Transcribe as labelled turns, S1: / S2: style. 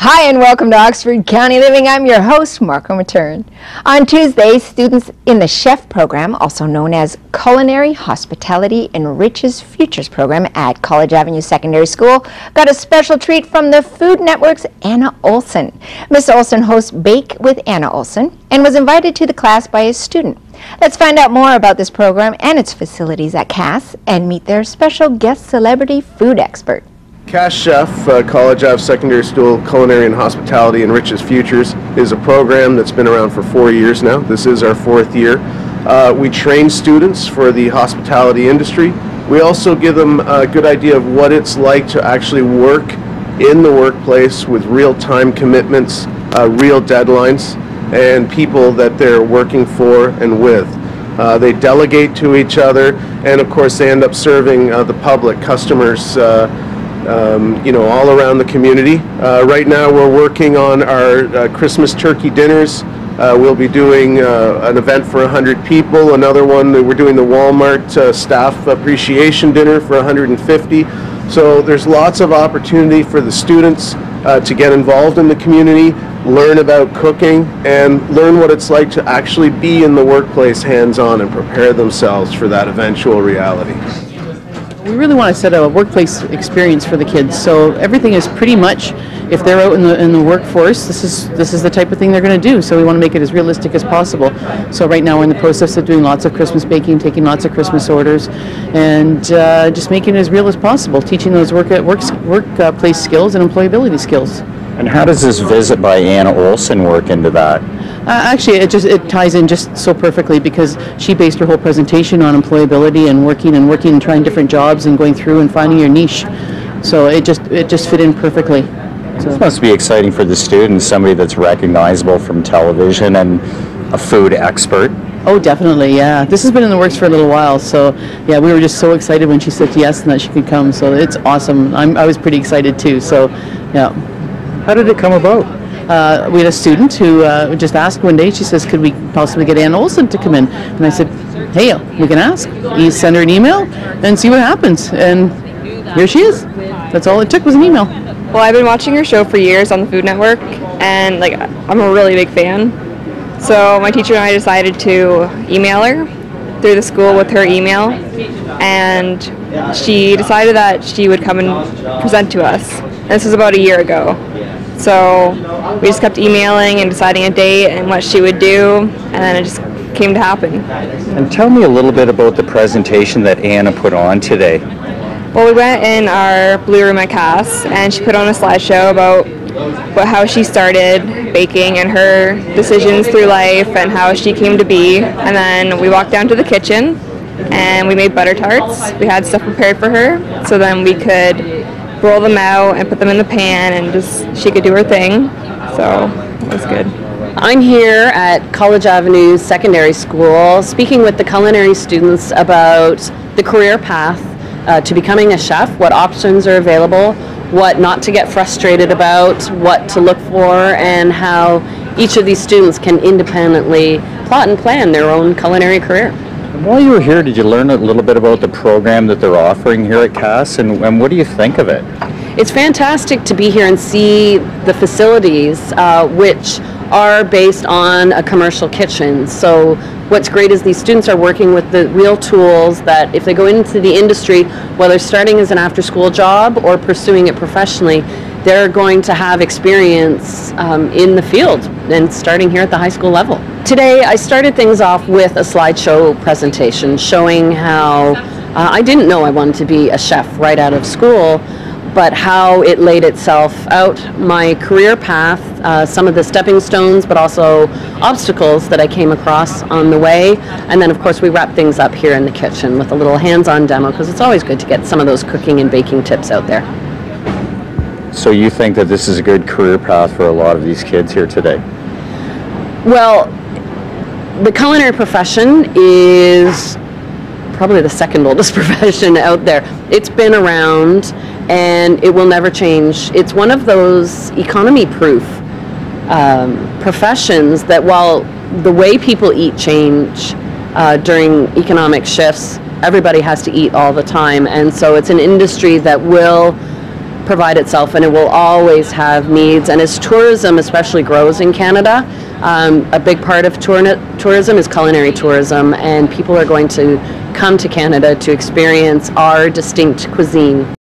S1: Hi and welcome to Oxford County Living. I'm your host, Marco Matern. On Tuesday, students in the CHEF program, also known as Culinary Hospitality Enriches Futures program at College Avenue Secondary School, got a special treat from the Food Network's Anna Olson. Miss Olson hosts Bake with Anna Olson and was invited to the class by a student. Let's find out more about this program and its facilities at CAS and meet their special guest celebrity food expert.
S2: CAS Chef, uh, College Ave Secondary School Culinary and Hospitality Enriches Futures, is a program that's been around for four years now. This is our fourth year. Uh, we train students for the hospitality industry. We also give them a good idea of what it's like to actually work in the workplace with real time commitments, uh, real deadlines, and people that they're working for and with. Uh, they delegate to each other, and of course, they end up serving uh, the public, customers, uh, um, you know, all around the community. Uh, right now, we're working on our uh, Christmas turkey dinners. Uh, we'll be doing uh, an event for 100 people. Another one, we're doing the Walmart uh, staff appreciation dinner for 150. So there's lots of opportunity for the students uh, to get involved in the community, learn about cooking, and learn what it's like to actually be in the workplace hands-on and prepare themselves for that eventual reality
S3: we really want to set a workplace experience for the kids. So everything is pretty much, if they're out in the in the workforce, this is this is the type of thing they're going to do. So we want to make it as realistic as possible. So right now we're in the process of doing lots of Christmas baking, taking lots of Christmas orders, and uh, just making it as real as possible, teaching those work at work workplace skills and employability skills.
S4: And how does this visit by Anna Olson work into that?
S3: Uh, actually, it just it ties in just so perfectly because she based her whole presentation on employability and working and working and trying different jobs and going through and finding your niche. So it just it just fit in perfectly.
S4: So. This must be exciting for the students, somebody that's recognizable from television and a food expert.
S3: Oh, definitely, yeah. This has been in the works for a little while, so yeah, we were just so excited when she said yes and that she could come. So it's awesome. I'm, I was pretty excited too. So, yeah.
S4: How did it come about?
S3: Uh, we had a student who uh, just asked one day, she says, could we possibly get Anna Olson to come in? And I said, hey, we can ask. You send her an email and see what happens. And here she is. That's all it took was an email.
S5: Well, I've been watching her show for years on the Food Network, and like I'm a really big fan. So my teacher and I decided to email her through the school with her email, and she decided that she would come and present to us. And This was about a year ago. So we just kept emailing and deciding a date and what she would do, and then it just came to happen.
S4: And tell me a little bit about the presentation that Anna put on today.
S5: Well, we went in our blue room at CAS, and she put on a slideshow about what, how she started baking and her decisions through life and how she came to be. And then we walked down to the kitchen, and we made butter tarts. We had stuff prepared for her, so then we could roll them out and put them in the pan and just she could do her thing. So it was good.
S6: I'm here at College Avenue Secondary School speaking with the culinary students about the career path uh, to becoming a chef, what options are available, what not to get frustrated about, what to look for, and how each of these students can independently plot and plan their own culinary career.
S4: While you were here, did you learn a little bit about the program that they're offering here at CAS, and, and what do you think of it?
S6: It's fantastic to be here and see the facilities, uh, which are based on a commercial kitchen. So what's great is these students are working with the real tools that if they go into the industry, whether starting as an after-school job or pursuing it professionally, they're going to have experience um, in the field and starting here at the high school level. Today I started things off with a slideshow presentation showing how uh, I didn't know I wanted to be a chef right out of school but how it laid itself out, my career path, uh, some of the stepping stones, but also obstacles that I came across on the way. And then, of course, we wrap things up here in the kitchen with a little hands on demo because it's always good to get some of those cooking and baking tips out there.
S4: So you think that this is a good career path for a lot of these kids here today?
S6: Well, the culinary profession is probably the second oldest profession out there. It's been around and it will never change. It's one of those economy proof um, professions that while the way people eat change uh, during economic shifts, everybody has to eat all the time. And so it's an industry that will provide itself, and it will always have needs. And as tourism, especially, grows in Canada, um, a big part of tour- tourism is culinary tourism, and people are going to come to Canada to experience our distinct cuisine.